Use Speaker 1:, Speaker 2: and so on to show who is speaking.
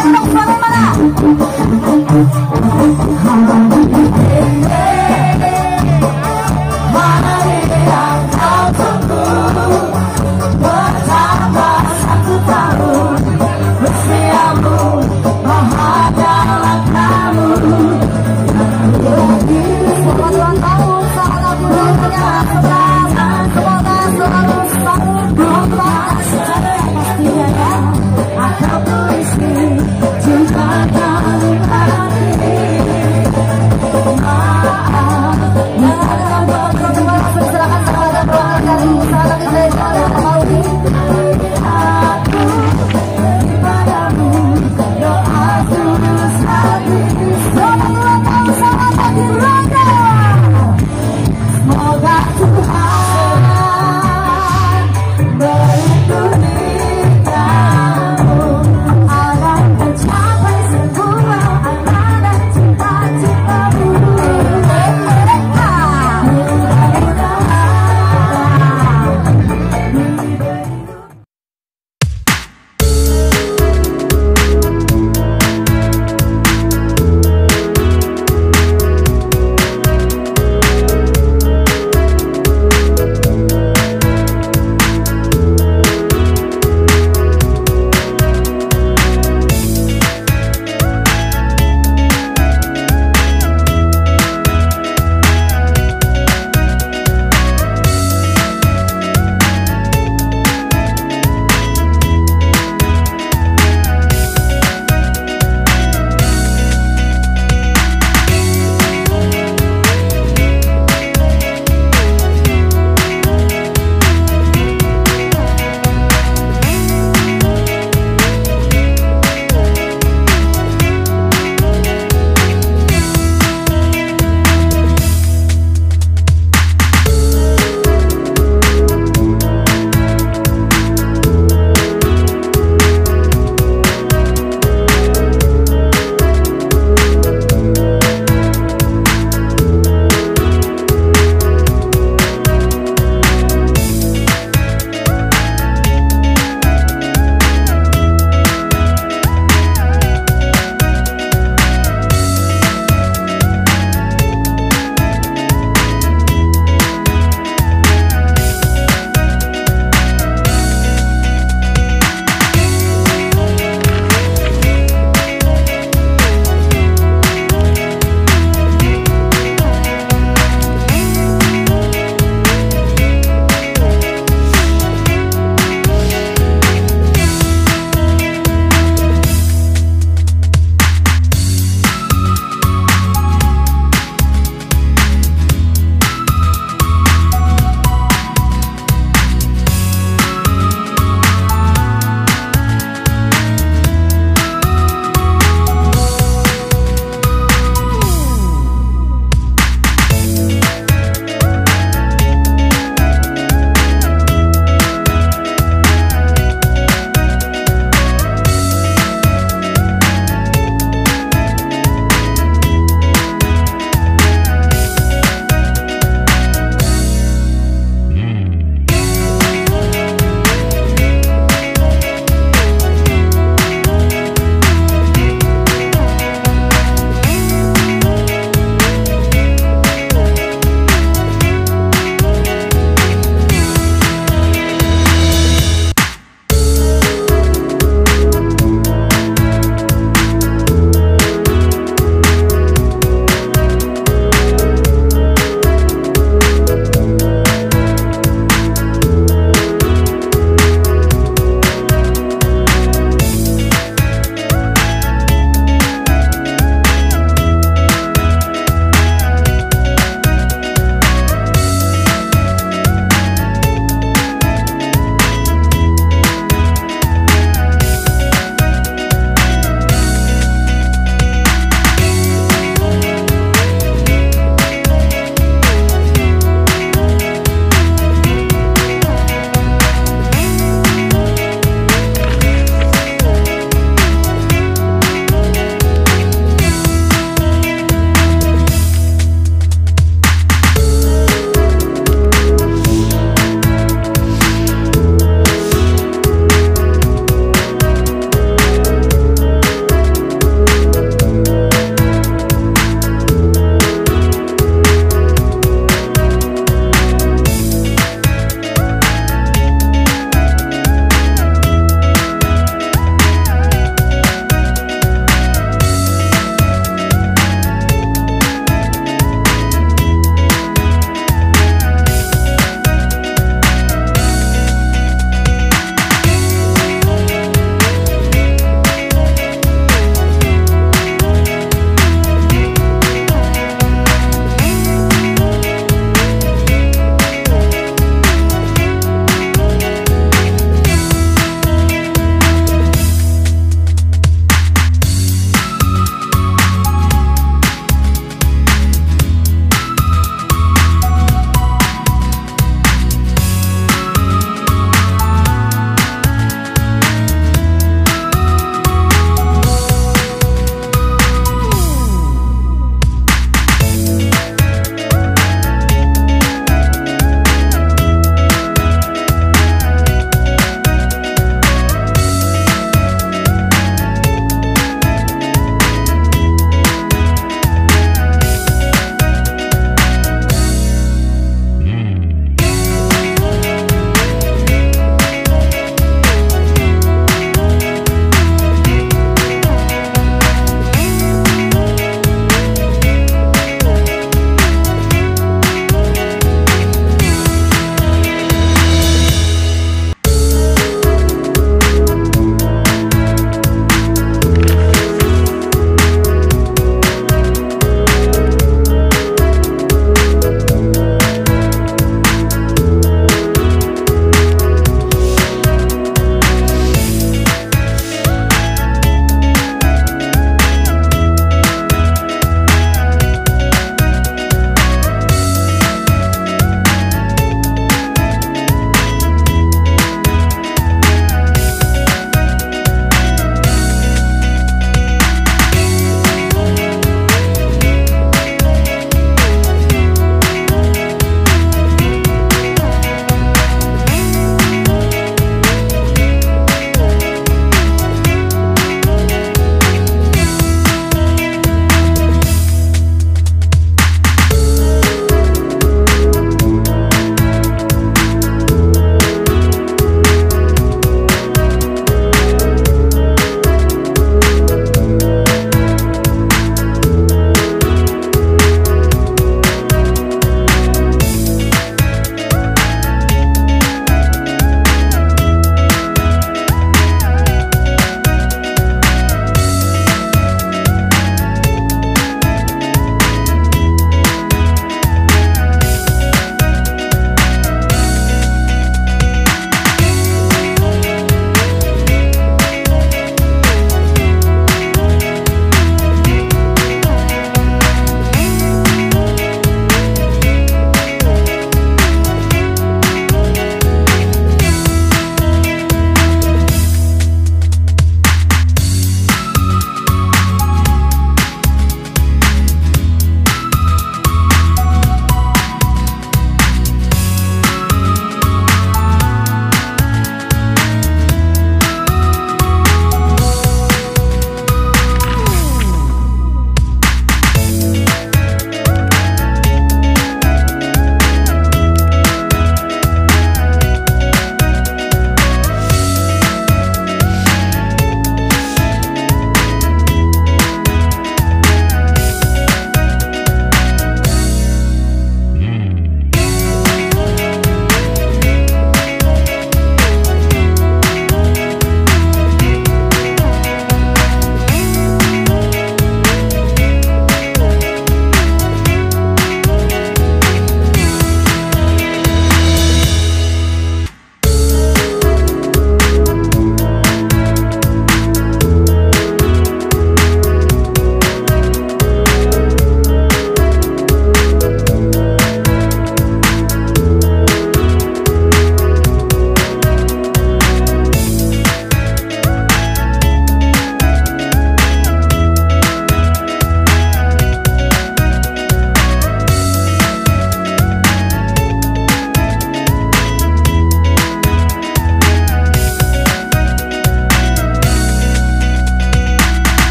Speaker 1: Anak suami mana?